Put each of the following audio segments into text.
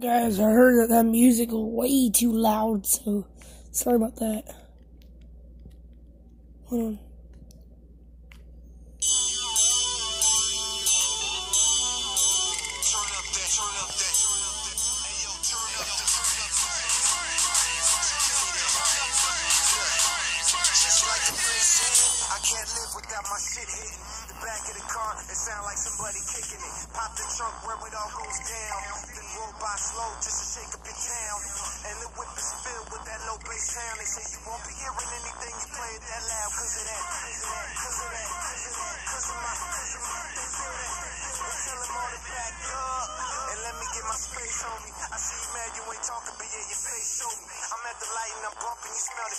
Guys, I heard that that music was way too loud, so sorry about that. Hold on. I can't live without my shit hitting the back of the car. It sound like somebody kicking it. Pop the trunk where it all goes down. Then roll by slow just to shake up your town. And the whip is filled with that low bass sound. They say you won't be hearing anything you play it that loud. Cause of that, cause of that, cause of that, cause of my, cause of my, they feel that. Well, tell them all to back up. And let me get my space on at the light and I'm bumping, you smell the.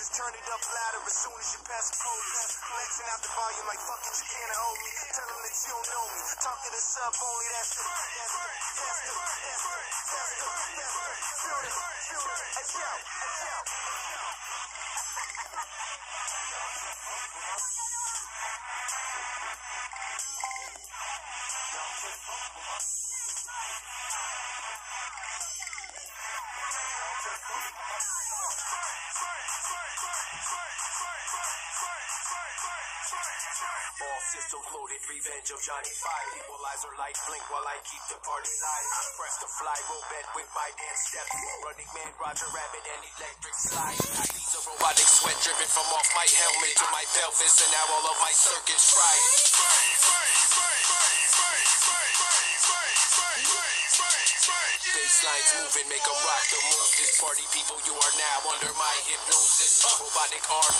Just turn it up louder as soon as you pass the police. Flexing out the volume like fuck it, you can't hold me. Tell them that you don't know me. Talk to the sub only, that's the, that's the, that's the, that's the, that's the, that's the. Feel it, feel it. Hey, yo, hey, yo. All systems loaded, revenge of Johnny Five. Equalizer light blink while I keep the party live. Press the fly robot with my dance step. Running man, Roger Rabbit, and electric slide. These are robotic sweat driven from off my helmet to my pelvis, and now all of my circuits fried. Basslines moving, make rock the most. This party people, you are now under my hypnosis. Robotic arm,